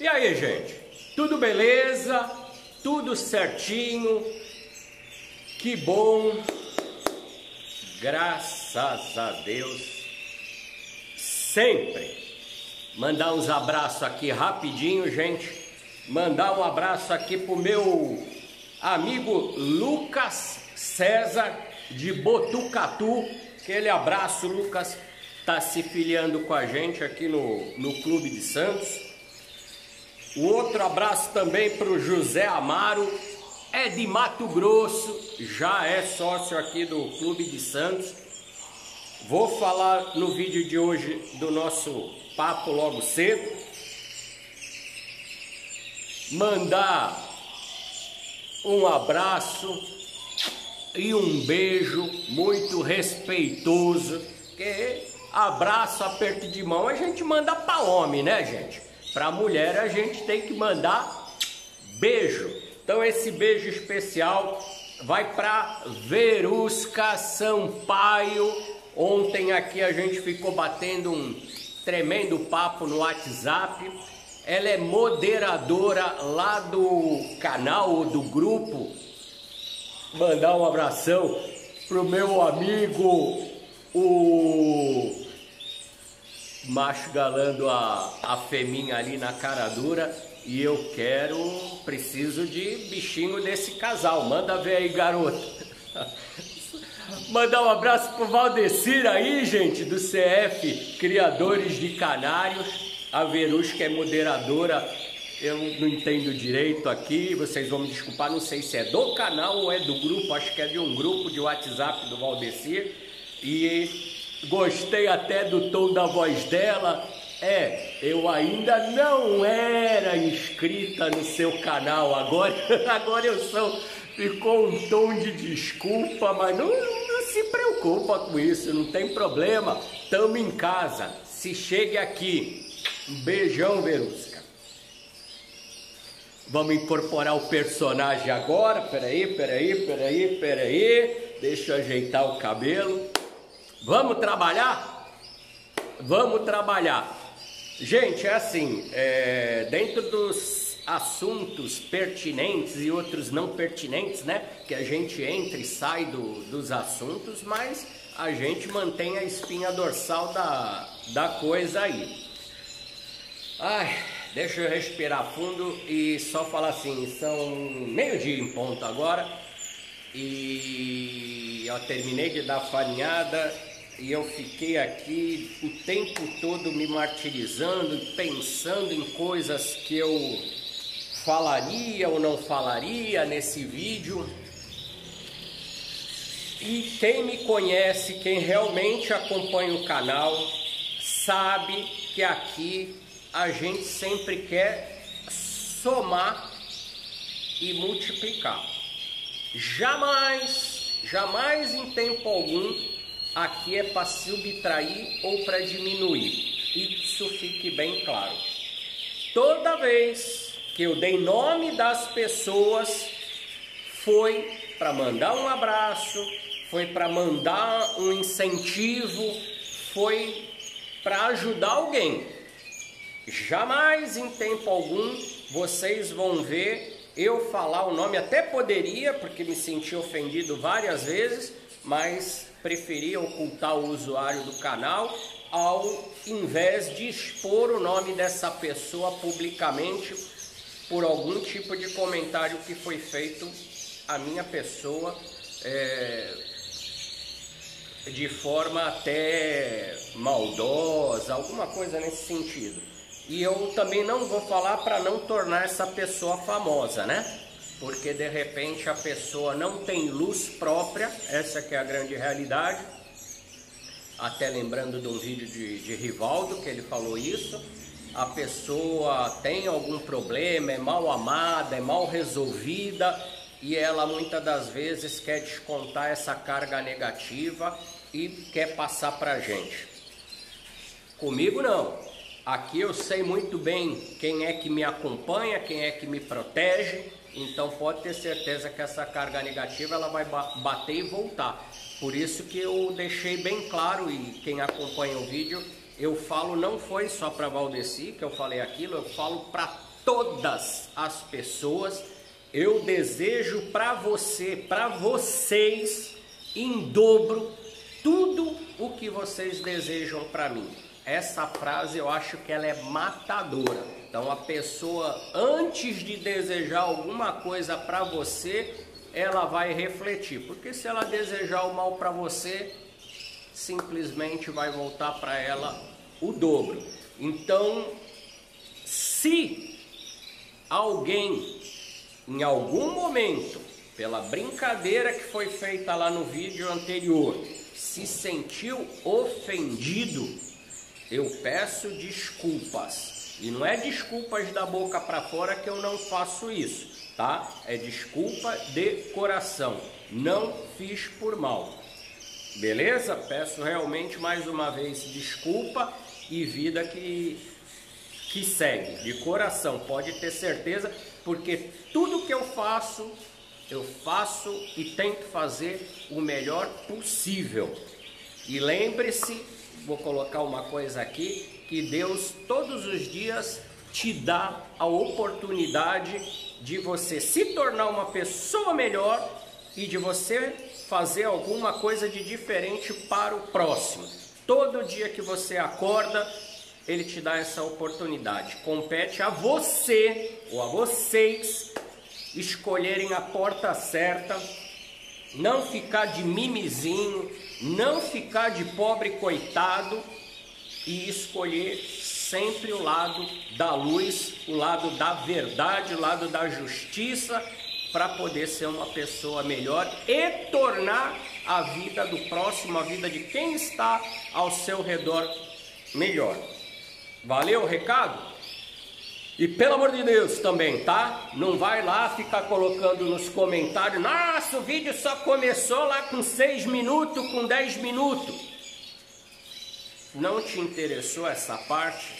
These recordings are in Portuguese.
E aí, gente? Tudo beleza? Tudo certinho? Que bom! Graças a Deus. Sempre. Mandar uns abraços aqui rapidinho, gente. Mandar um abraço aqui pro meu amigo Lucas César de Botucatu. Aquele abraço, Lucas. Tá se filiando com a gente aqui no, no Clube de Santos. O outro abraço também para o José Amaro, é de Mato Grosso, já é sócio aqui do Clube de Santos. Vou falar no vídeo de hoje do nosso papo logo cedo. Mandar um abraço e um beijo muito respeitoso, que abraço, aperto de mão a gente manda para homem, né, gente? Para mulher a gente tem que mandar beijo. Então esse beijo especial vai para Verusca Sampaio. Ontem aqui a gente ficou batendo um tremendo papo no WhatsApp. Ela é moderadora lá do canal ou do grupo. Mandar um abração pro meu amigo o macho galando a, a feminha ali na cara dura e eu quero, preciso de bichinho desse casal. Manda ver aí, garoto. Mandar um abraço pro Valdecir aí, gente, do CF Criadores de Canários. A Verus, que é moderadora, eu não entendo direito aqui, vocês vão me desculpar, não sei se é do canal ou é do grupo, acho que é de um grupo de WhatsApp do Valdecir. E Gostei até do tom da voz dela. É, eu ainda não era inscrita no seu canal, agora, agora eu sou. Ficou um tom de desculpa, mas não, não se preocupa com isso, não tem problema. Tamo em casa. Se chegue aqui. Um beijão, Verusca. Vamos incorporar o personagem agora. Peraí, peraí, peraí, peraí. Deixa eu ajeitar o cabelo. Vamos trabalhar? Vamos trabalhar. Gente, é assim, é, dentro dos assuntos pertinentes e outros não pertinentes, né? Que a gente entra e sai do, dos assuntos, mas a gente mantém a espinha dorsal da, da coisa aí. Ai, deixa eu respirar fundo e só falar assim, são meio dia em ponto agora e eu terminei de dar farinhada e eu fiquei aqui o tempo todo me martirizando, pensando em coisas que eu falaria ou não falaria nesse vídeo. E quem me conhece, quem realmente acompanha o canal, sabe que aqui a gente sempre quer somar e multiplicar. Jamais, jamais em tempo algum aqui é para subtrair ou para diminuir. Isso fique bem claro. Toda vez que eu dei nome das pessoas, foi para mandar um abraço, foi para mandar um incentivo, foi para ajudar alguém. Jamais em tempo algum vocês vão ver eu falar o nome, até poderia, porque me senti ofendido várias vezes, mas preferi ocultar o usuário do canal ao invés de expor o nome dessa pessoa publicamente por algum tipo de comentário que foi feito à minha pessoa é, de forma até maldosa, alguma coisa nesse sentido. E eu também não vou falar para não tornar essa pessoa famosa, né? Porque de repente a pessoa não tem luz própria, essa que é a grande realidade. Até lembrando de um vídeo de, de Rivaldo que ele falou isso. A pessoa tem algum problema, é mal amada, é mal resolvida e ela muitas das vezes quer descontar essa carga negativa e quer passar para gente. Comigo não. Aqui eu sei muito bem quem é que me acompanha, quem é que me protege, então pode ter certeza que essa carga negativa ela vai bater e voltar. Por isso que eu deixei bem claro e quem acompanha o vídeo eu falo não foi só para Valdeci que eu falei aquilo, eu falo para todas as pessoas. Eu desejo para você, para vocês, em dobro, tudo o que vocês desejam para mim. Essa frase eu acho que ela é matadora. Então a pessoa antes de desejar alguma coisa para você, ela vai refletir, porque se ela desejar o mal para você, simplesmente vai voltar para ela o dobro. Então, se alguém em algum momento, pela brincadeira que foi feita lá no vídeo anterior, se sentiu ofendido, eu peço desculpas. E não é desculpas da boca para fora que eu não faço isso, tá? É desculpa de coração. Não fiz por mal. Beleza? Peço realmente mais uma vez desculpa e vida que que segue de coração, pode ter certeza, porque tudo que eu faço, eu faço e tento fazer o melhor possível. E lembre-se, vou colocar uma coisa aqui, que Deus todos os dias te dá a oportunidade de você se tornar uma pessoa melhor e de você fazer alguma coisa de diferente para o próximo. Todo dia que você acorda, ele te dá essa oportunidade. Compete a você ou a vocês escolherem a porta certa, não ficar de mimizinho, não ficar de pobre coitado e escolher sempre o lado da luz, o lado da verdade, o lado da justiça para poder ser uma pessoa melhor e tornar a vida do próximo, a vida de quem está ao seu redor melhor. Valeu o recado? E pelo amor de Deus também, tá? Não vai lá ficar colocando nos comentários, nossa, o vídeo só começou lá com 6 minutos, com 10 minutos. Não te interessou essa parte?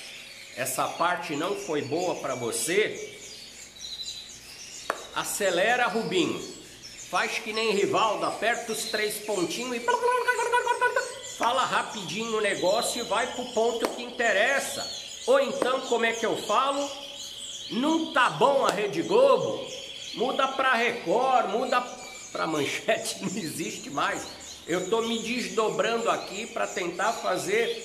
Essa parte não foi boa para você? Acelera, Rubinho. Faz que nem Rivaldo, aperta os três pontinhos e fala rapidinho o negócio e vai pro ponto que interessa. Ou então, como é que eu falo? Não tá bom a Rede Globo? Muda para Record, muda para Manchete, não existe mais. Eu tô me desdobrando aqui para tentar fazer,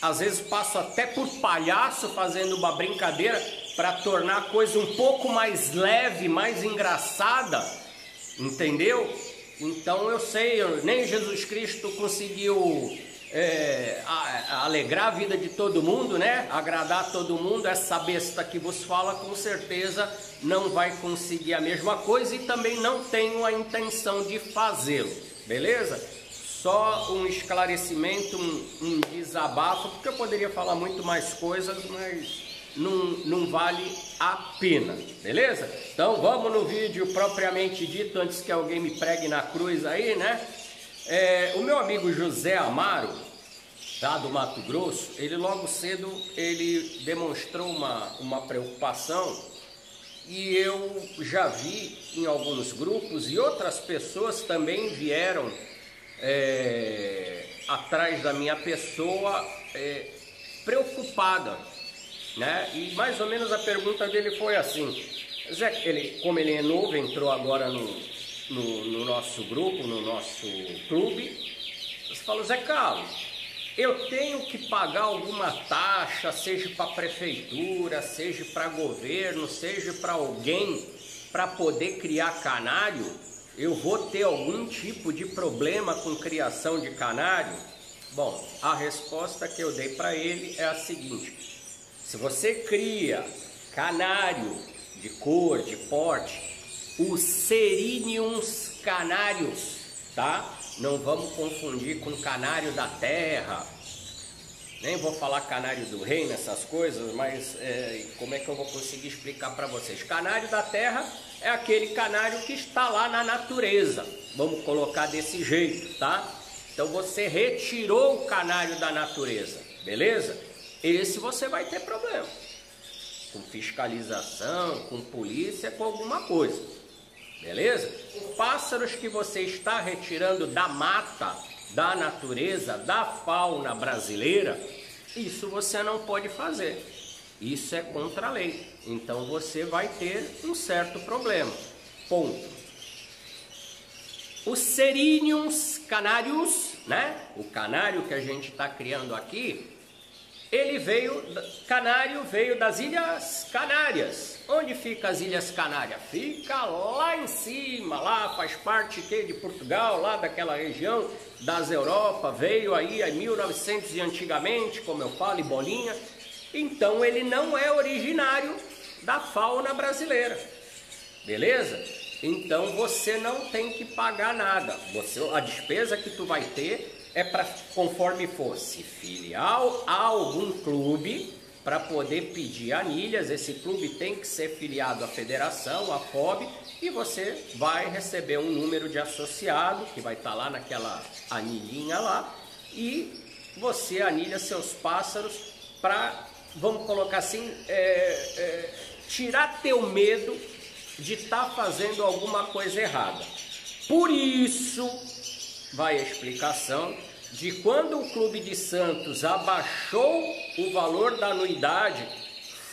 às vezes passo até por palhaço fazendo uma brincadeira para tornar a coisa um pouco mais leve, mais engraçada, entendeu? Então eu sei, nem Jesus Cristo conseguiu é, alegrar a vida de todo mundo, né? Agradar todo mundo. Essa besta que vos fala, com certeza não vai conseguir a mesma coisa e também não tenho a intenção de fazê-lo, beleza? Só um esclarecimento, um, um desabafo, porque eu poderia falar muito mais coisas, mas não, não vale a pena, beleza? Então vamos no vídeo propriamente dito, antes que alguém me pregue na cruz aí, né? É, o meu amigo José Amaro, tá, do Mato Grosso, ele logo cedo ele demonstrou uma, uma preocupação e eu já vi em alguns grupos e outras pessoas também vieram é, atrás da minha pessoa é, preocupada né? E mais ou menos a pergunta dele foi assim: Zé, ele, como ele é novo, entrou agora no, no, no nosso grupo, no nosso clube. Você falou, Zé Carlos, eu tenho que pagar alguma taxa, seja para a prefeitura, seja para governo, seja para alguém, para poder criar canário? Eu vou ter algum tipo de problema com criação de canário? Bom, a resposta que eu dei para ele é a seguinte: se você cria canário de cor, de porte, os seriniums canários, tá? Não vamos confundir com canário da terra. Nem vou falar canário do rei nessas coisas, mas é, como é que eu vou conseguir explicar para vocês? Canário da terra é aquele canário que está lá na natureza. Vamos colocar desse jeito, tá? Então você retirou o canário da natureza, beleza? esse você vai ter problema. Com fiscalização, com polícia, com alguma coisa. Beleza? Pássaros que você está retirando da mata, da natureza, da fauna brasileira, Isso você não pode fazer. Isso é contra a lei. Então você vai ter um certo problema. Ponto. Os seríneos canários, né? O canário que a gente está criando aqui, ele veio, canário veio das Ilhas Canárias. Onde fica as Ilhas Canárias? Fica lá em cima, lá faz parte de Portugal, lá daquela região das Europa, veio aí em 1900 e antigamente, como eu falo, e bolinha. Então ele não é originário da fauna brasileira. Beleza? Então você não tem que pagar nada. Você, a despesa que tu vai ter é para conforme fosse filial a algum clube para poder pedir anilhas. Esse clube tem que ser filiado à federação, à FOB, e você vai receber um número de associado que vai estar tá lá naquela anilhinha lá e você anilha seus pássaros para, vamos colocar assim, é, é, tirar teu medo de estar tá fazendo alguma coisa errada. Por isso, vai a explicação de quando o Clube de Santos abaixou o valor da anuidade,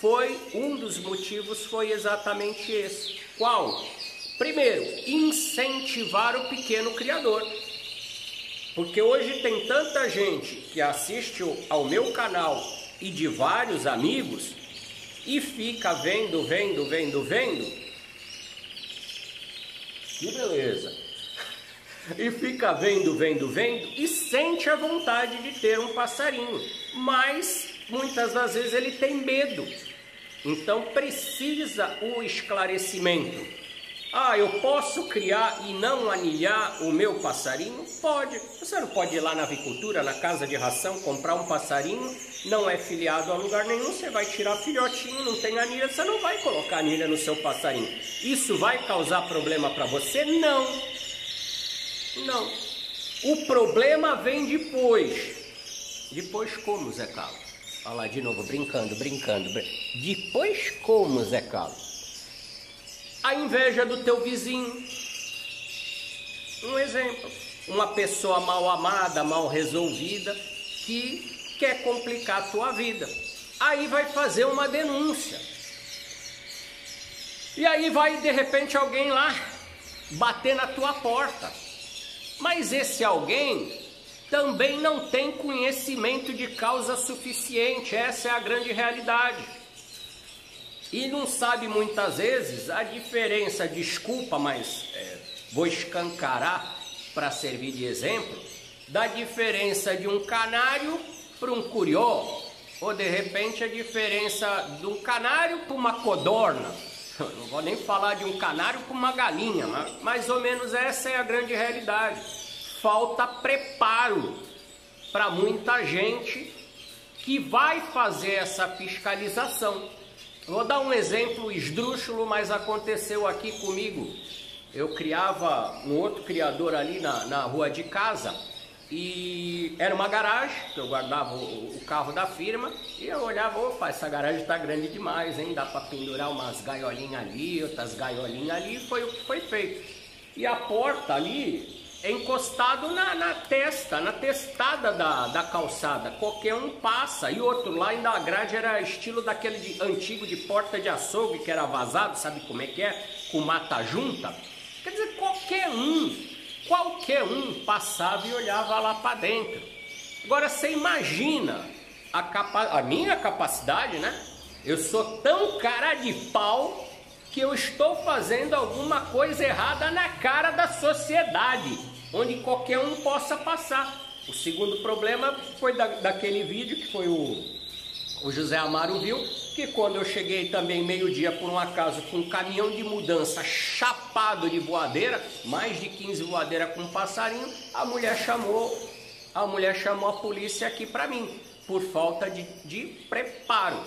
foi um dos motivos foi exatamente esse. Qual? Primeiro, incentivar o pequeno criador. Porque hoje tem tanta gente que assiste ao meu canal e de vários amigos e fica vendo, vendo, vendo, vendo. Que beleza e fica vendo, vendo, vendo e sente a vontade de ter um passarinho, mas muitas das vezes ele tem medo. Então precisa o esclarecimento. Ah, eu posso criar e não anilhar o meu passarinho? Pode. Você não pode ir lá na avicultura, na casa de ração, comprar um passarinho, não é filiado a lugar nenhum, você vai tirar filhotinho, não tem anilha, você não vai colocar anilha no seu passarinho. Isso vai causar problema para você? Não. Não. O problema vem depois. Depois como, Zé Carlos? Olha lá de novo, brincando, brincando. Depois como, Zé Carlos? A inveja do teu vizinho. Um exemplo. Uma pessoa mal amada, mal resolvida, que quer complicar a tua vida. Aí vai fazer uma denúncia. E aí vai de repente alguém lá bater na tua porta. Mas esse alguém também não tem conhecimento de causa suficiente, essa é a grande realidade. E não sabe muitas vezes a diferença, desculpa, mas é, vou escancarar para servir de exemplo, da diferença de um canário para um curió, ou de repente a diferença um canário para uma codorna. Não vou nem falar de um canário com uma galinha, mas mais ou menos essa é a grande realidade. Falta preparo para muita gente que vai fazer essa fiscalização. Vou dar um exemplo esdrúxulo, mas aconteceu aqui comigo. Eu criava um outro criador ali na, na rua de casa e era uma garagem, que eu guardava o, o carro da firma, e eu olhava, opa, essa garagem está grande demais, hein? Dá para pendurar umas gaiolinhas ali, outras gaiolinhas ali, foi o que foi feito. E a porta ali é encostado na, na testa, na testada da, da calçada. Qualquer um passa. E outro lá ainda a grade era estilo daquele de, antigo de porta de açougue, que era vazado, sabe como é que é? Com mata junta. Quer dizer, qualquer um Qualquer um passava e olhava lá para dentro. Agora você imagina a, capa a minha capacidade, né? Eu sou tão cara de pau que eu estou fazendo alguma coisa errada na cara da sociedade, onde qualquer um possa passar. O segundo problema foi da, daquele vídeo que foi o, o José Amaro viu, que quando eu cheguei também meio-dia por um acaso com um caminhão de mudança chapado de voadeira, mais de 15 voadeiras com um passarinho, a mulher chamou, a mulher chamou a polícia aqui para mim, por falta de, de preparo.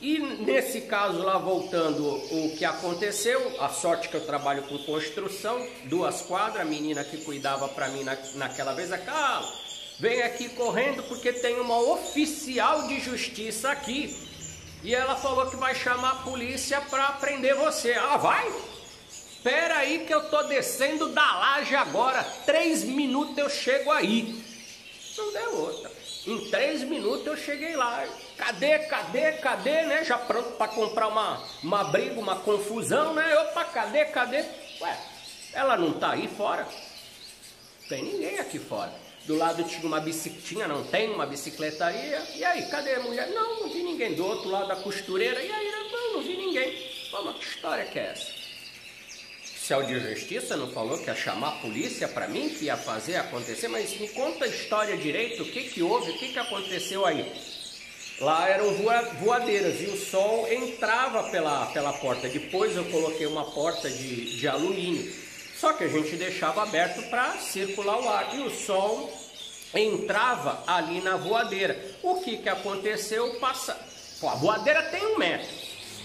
E nesse caso lá, voltando o que aconteceu, a sorte que eu trabalho com construção, duas quadras, a menina que cuidava para mim na, naquela vez, a Carla, vem aqui correndo porque tem uma oficial de justiça aqui e ela falou que vai chamar a polícia para prender você. Ah, vai? Espera aí que eu tô descendo da laje agora. Três minutos eu chego aí. Não deu outra. Em três minutos eu cheguei lá. Cadê, cadê, cadê, né? Já pronto para comprar uma, uma briga, uma confusão, né? Opa, cadê, cadê? Ué, ela não tá aí fora? Tem ninguém aqui fora. Do lado tinha uma bicicletinha, não tem uma bicicletaria. E aí, cadê a mulher? Não, não vi ninguém. Do outro lado da costureira. E aí, não, não vi ninguém. Pô, que história que é essa? oficial de justiça não falou que ia chamar a polícia para mim, que ia fazer acontecer, mas me conta a história direito, o que, que houve, o que, que aconteceu aí. Lá eram voadeiras e o sol entrava pela, pela porta. Depois eu coloquei uma porta de, de alumínio. Só que a gente deixava aberto para circular o ar. E o sol entrava ali na voadeira. O que, que aconteceu? Passa... Pô, a voadeira tem um metro.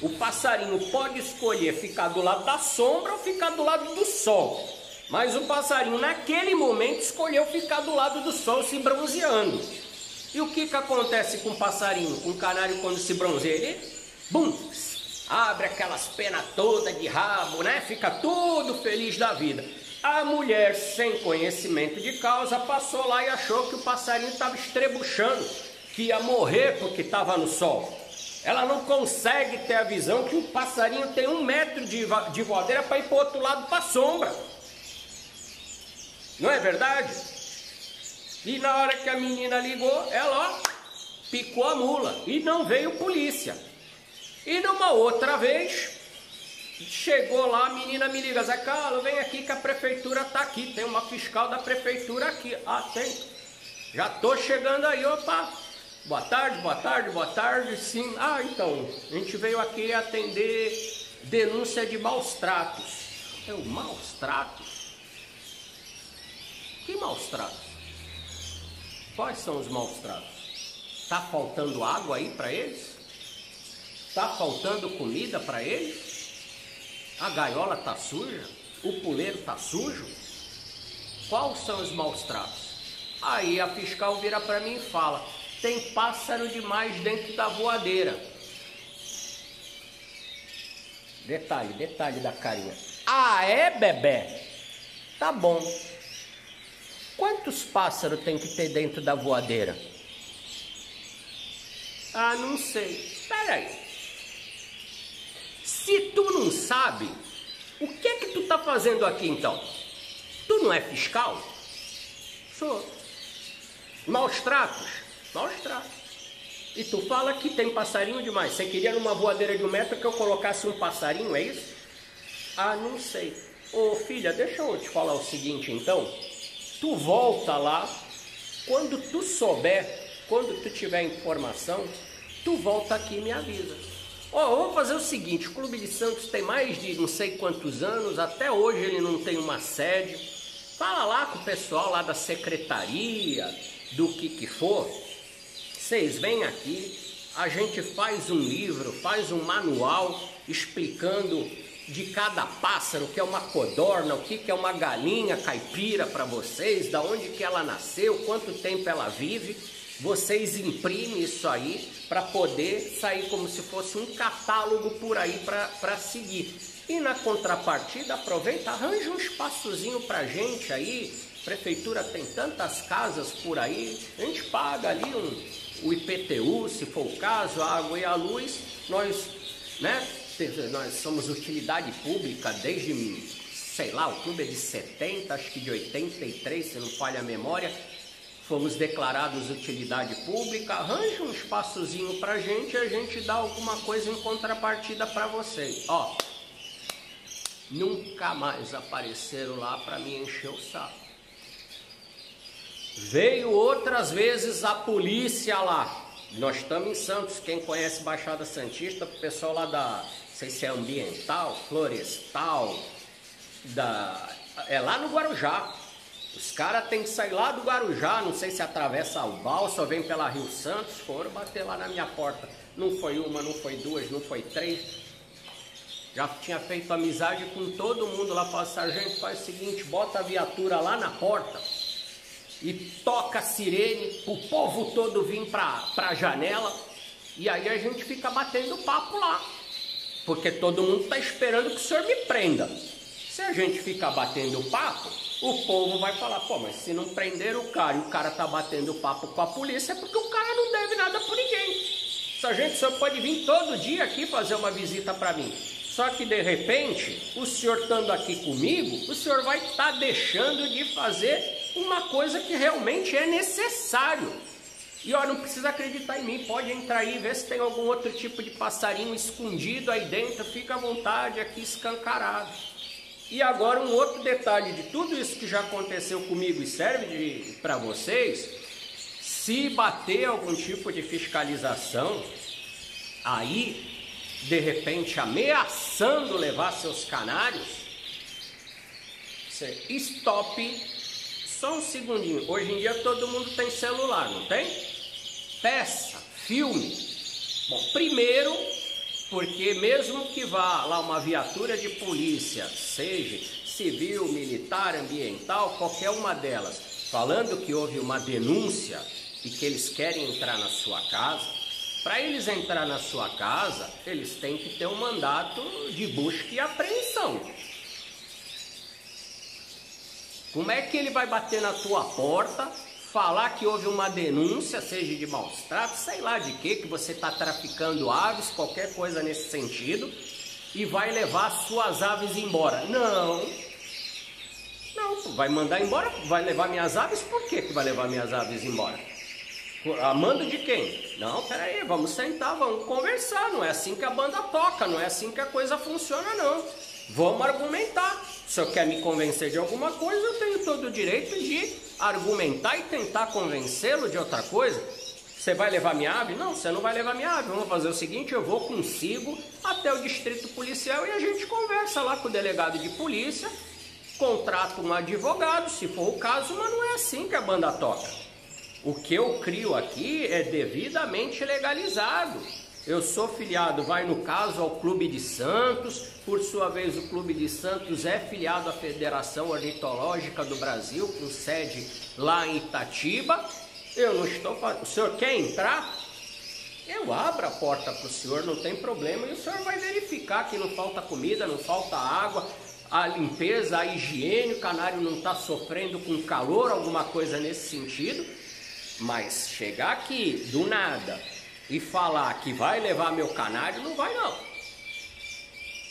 O passarinho pode escolher ficar do lado da sombra ou ficar do lado do sol. Mas o passarinho naquele momento escolheu ficar do lado do sol se bronzeando. E o que, que acontece com o passarinho, com o canário quando se bronzeia? Ele, bum, abre aquelas penas todas de rabo, né? Fica todo feliz da vida. A mulher, sem conhecimento de causa, passou lá e achou que o passarinho estava estrebuchando, que ia morrer porque estava no sol. Ela não consegue ter a visão que o passarinho tem um metro de, de voadeira para ir para o outro lado para a sombra. Não é verdade? E na hora que a menina ligou, ela ó, picou a mula e não veio polícia. E numa outra vez, chegou lá, a menina me liga, Zé Carlos, vem aqui que a prefeitura está aqui, tem uma fiscal da prefeitura aqui. Ah, tem. Já tô chegando aí, opa, Boa tarde, boa tarde, boa tarde, sim. Ah, então, a gente veio aqui atender denúncia de maus tratos. É o maus tratos? Que maus tratos? Quais são os maus tratos? Tá faltando água aí para eles? Tá faltando comida para eles? A gaiola tá suja? O puleiro tá sujo? Quais são os maus tratos? Aí a fiscal vira para mim e fala: tem pássaro demais dentro da voadeira. Detalhe, detalhe da carinha. Ah, é, bebê? Tá bom. Quantos pássaros tem que ter dentro da voadeira? Ah, não sei. Espera aí. Se tu não sabe, o que é que tu tá fazendo aqui então? Tu não é fiscal? Sou. Maus tratos? Mostrar. E tu fala que tem passarinho demais. Você queria numa voadeira de um metro que eu colocasse um passarinho, é isso? Ah, não sei. Ô filha, deixa eu te falar o seguinte então. Tu volta lá, quando tu souber, quando tu tiver informação, tu volta aqui e me avisa. Oh, vamos fazer o seguinte, o Clube de Santos tem mais de não sei quantos anos, até hoje ele não tem uma sede. Fala lá com o pessoal lá da secretaria, do que que for, vocês vêm aqui, a gente faz um livro, faz um manual explicando de cada pássaro, o que é uma codorna, o que é uma galinha caipira para vocês, da onde que ela nasceu, quanto tempo ela vive. Vocês imprimem isso aí para poder sair como se fosse um catálogo por aí para seguir. E na contrapartida, aproveita, arranja um espaçozinho para gente aí. Prefeitura tem tantas casas por aí, a gente paga ali um, o IPTU, se for o caso, a água e a luz, nós, né, nós somos utilidade pública desde, sei lá, o clube é de 70, acho que de 83, se não falha a memória, fomos declarados utilidade pública, arranja um espaçozinho pra gente e a gente dá alguma coisa em contrapartida para vocês. Ó, nunca mais apareceram lá para me encher o saco. Veio outras vezes a polícia lá. Nós estamos em Santos, quem conhece Baixada Santista, o pessoal lá da, sei se é ambiental, florestal, da, é lá no Guarujá. Os caras têm que sair lá do Guarujá, não sei se atravessa o balsa vem pela Rio Santos, foram bater lá na minha porta. Não foi uma, não foi duas, não foi três. Já tinha feito amizade com todo mundo lá, falou, sargento, faz o seguinte, bota a viatura lá na porta e toca a sirene, o povo todo vir para a janela, e aí a gente fica batendo papo lá, porque todo mundo está esperando que o senhor me prenda. Se a gente ficar batendo papo, o povo vai falar, pô, mas se não prender o cara e o cara tá batendo papo com a polícia, é porque o cara não deve nada por ninguém. Essa gente só pode vir todo dia aqui fazer uma visita para mim. Só que de repente, o senhor estando aqui comigo, o senhor vai estar tá deixando de fazer uma coisa que realmente é necessário. E ó, não precisa acreditar em mim, pode entrar aí, ver se tem algum outro tipo de passarinho escondido aí dentro, fica à vontade aqui escancarado. E agora um outro detalhe de tudo isso que já aconteceu comigo e serve para vocês, se bater algum tipo de fiscalização, aí de repente ameaçando levar seus canários, você stop só um segundinho. Hoje em dia todo mundo tem celular, não tem? Peça, filme. Bom, primeiro porque mesmo que vá lá uma viatura de polícia, seja civil, militar, ambiental, qualquer uma delas, falando que houve uma denúncia e que eles querem entrar na sua casa, para eles entrar na sua casa, eles têm que ter um mandato de busca e apreensão. Como é que ele vai bater na tua porta falar que houve uma denúncia, seja de maus tratos, sei lá de que, que você está traficando aves, qualquer coisa nesse sentido, e vai levar suas aves embora. Não. Não, vai mandar embora, vai levar minhas aves, por que, que vai levar minhas aves embora? A mando de quem? Não, peraí, vamos sentar, vamos conversar. Não é assim que a banda toca, não é assim que a coisa funciona, não. Vamos argumentar. Se eu quer me convencer de alguma coisa, eu tenho todo o direito de argumentar e tentar convencê-lo de outra coisa. Você vai levar minha ave? Não, você não vai levar minha ave. Vamos fazer o seguinte: eu vou consigo até o distrito policial e a gente conversa lá com o delegado de polícia, contrata um advogado, se for o caso, mas não é assim que a banda toca. O que eu crio aqui é devidamente legalizado. Eu sou filiado, vai no caso, ao Clube de Santos, por sua vez o Clube de Santos é filiado à Federação Ornitológica do Brasil, com sede lá em Itatiba. Eu não estou. O senhor quer entrar? Eu abro a porta para o senhor, não tem problema, e o senhor vai verificar que não falta comida, não falta água, a limpeza, a higiene, o canário não está sofrendo com calor, alguma coisa nesse sentido. Mas chegar aqui do nada e falar que vai levar meu canário, não vai não.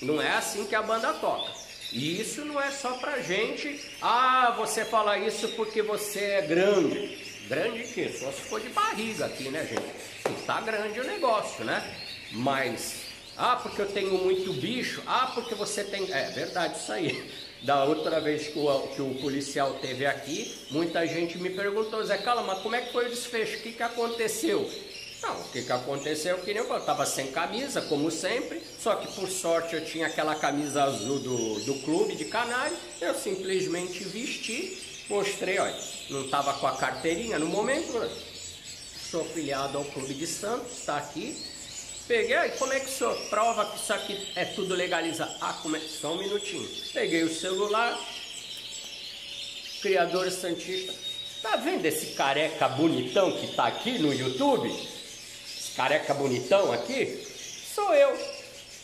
Não é assim que a banda toca. E isso não é só pra gente, ah, você fala isso porque você é grande. Grande que? Só se for de barriga aqui, né, gente? E tá grande o negócio, né? Mas, ah, porque eu tenho muito bicho, ah, porque você tem. É verdade isso aí. Da outra vez que o, que o policial teve aqui, muita gente me perguntou, Zé Cala, mas como é que foi o desfecho? O que, que aconteceu? Não, o que, que aconteceu? Que nem eu estava sem camisa, como sempre, só que por sorte eu tinha aquela camisa azul do, do clube de canário, eu simplesmente vesti, mostrei, olha, não estava com a carteirinha no momento, né? sou filiado ao Clube de Santos, está aqui. Peguei, como é que o senhor prova que isso aqui é tudo legalizado? Ah, como é? Só um minutinho. Peguei o celular, Criador Santista. Tá vendo esse careca bonitão que tá aqui no YouTube? Careca bonitão aqui, sou eu.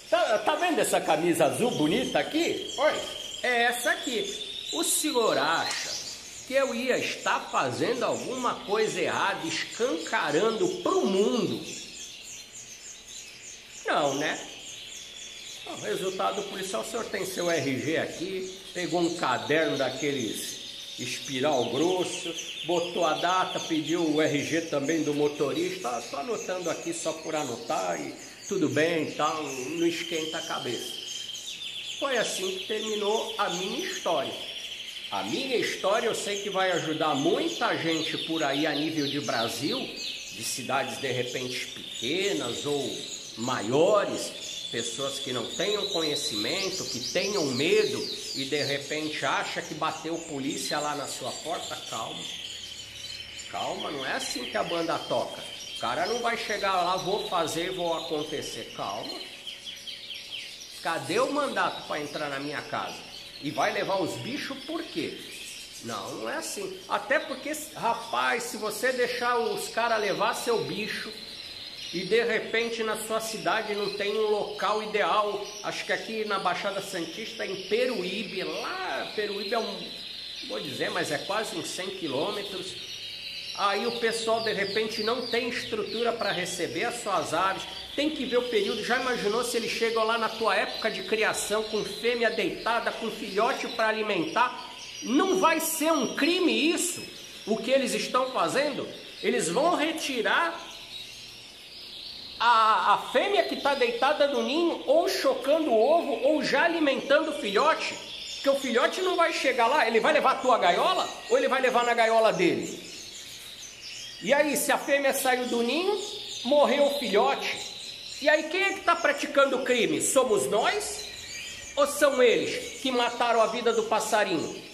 Tá, tá vendo essa camisa azul bonita aqui? Olha, é essa aqui. O senhor acha que eu ia estar fazendo alguma coisa errada, escancarando para o mundo? Não, né? O resultado policial, o senhor tem seu RG aqui, pegou um caderno daqueles espiral grosso, botou a data, pediu o RG também do motorista, estou anotando aqui só por anotar e tudo bem, tal, não esquenta a cabeça. Foi assim que terminou a minha história. A minha história eu sei que vai ajudar muita gente por aí a nível de Brasil, de cidades de repente pequenas ou maiores, pessoas que não tenham conhecimento, que tenham medo e de repente acha que bateu polícia lá na sua porta, calma. Calma, não é assim que a banda toca. O cara não vai chegar lá, vou fazer, vou acontecer. Calma. Cadê o mandato para entrar na minha casa? E vai levar os bichos por quê? Não, não é assim. Até porque, rapaz, se você deixar os caras levar seu bicho, e de repente na sua cidade não tem um local ideal. Acho que aqui na Baixada Santista, em Peruíbe, lá Peruíbe é um, vou dizer, mas é quase uns 100 quilômetros. Aí o pessoal de repente não tem estrutura para receber as suas aves, tem que ver o período. Já imaginou se eles chegam lá na tua época de criação com fêmea deitada, com filhote para alimentar? Não vai ser um crime isso? O que eles estão fazendo? Eles vão retirar a, a fêmea que está deitada no ninho, ou chocando o ovo, ou já alimentando o filhote. Porque o filhote não vai chegar lá, ele vai levar a tua gaiola, ou ele vai levar na gaiola dele? E aí, se a fêmea saiu do ninho, morreu o filhote. E aí, quem é que está praticando o crime? Somos nós? Ou são eles que mataram a vida do passarinho?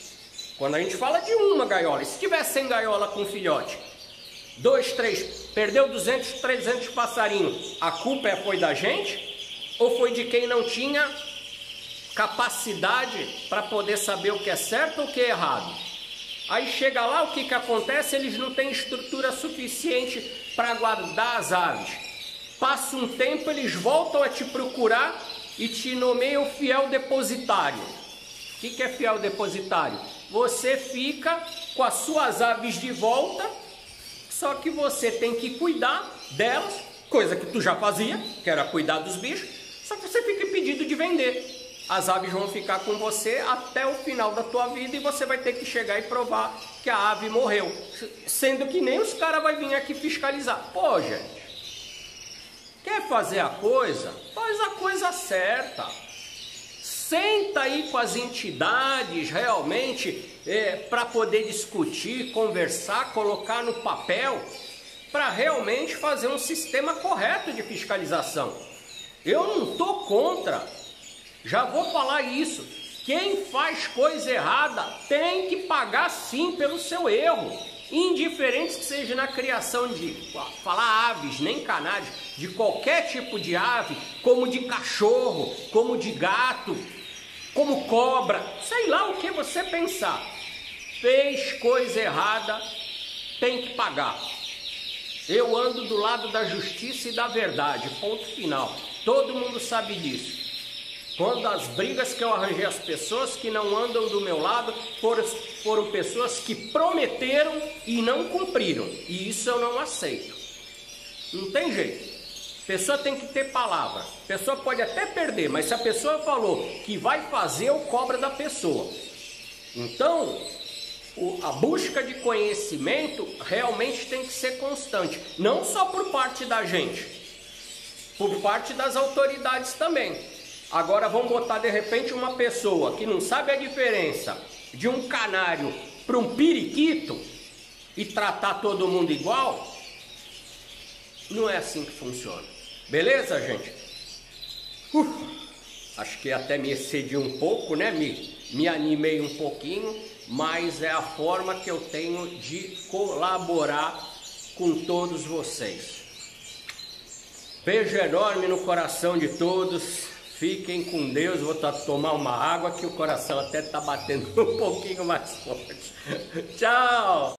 Quando a gente fala de uma gaiola, se tivesse sem gaiola com filhote, dois, três, perdeu 200, 300 passarinhos, a culpa é, foi da gente? Ou foi de quem não tinha capacidade para poder saber o que é certo ou o que é errado? Aí chega lá, o que, que acontece? Eles não têm estrutura suficiente para guardar as aves. Passa um tempo, eles voltam a te procurar e te nomeiam fiel depositário. O que, que é fiel depositário? Você fica com as suas aves de volta, só que você tem que cuidar delas, coisa que tu já fazia, que era cuidar dos bichos, só que você fica impedido de vender as aves vão ficar com você até o final da tua vida e você vai ter que chegar e provar que a ave morreu. Sendo que nem os caras vão vir aqui fiscalizar. Pô, gente, quer fazer a coisa? Faz a coisa certa. Senta aí com as entidades realmente é, para poder discutir, conversar, colocar no papel para realmente fazer um sistema correto de fiscalização. Eu não estou contra já vou falar isso. Quem faz coisa errada tem que pagar sim pelo seu erro. Indiferente que seja na criação de, falar aves, nem canários, de qualquer tipo de ave, como de cachorro, como de gato, como cobra, sei lá o que você pensar. Fez coisa errada, tem que pagar. Eu ando do lado da justiça e da verdade, ponto final. Todo mundo sabe disso. Quando as brigas que eu arranjei as pessoas que não andam do meu lado foram, foram pessoas que prometeram e não cumpriram. E isso eu não aceito. Não tem jeito. Pessoa tem que ter palavra. Pessoa pode até perder, mas se a pessoa falou que vai fazer, eu cobro da pessoa. Então, o, a busca de conhecimento realmente tem que ser constante, não só por parte da gente, por parte das autoridades também. Agora vamos botar de repente uma pessoa que não sabe a diferença de um canário para um periquito e tratar todo mundo igual. Não é assim que funciona. Beleza, gente? acho que até me excedi um pouco, né? Me, me animei um pouquinho, mas é a forma que eu tenho de colaborar com todos vocês. Beijo enorme no coração de todos. Fiquem com Deus, vou tomar uma água que o coração até está batendo um pouquinho mais forte. Tchau!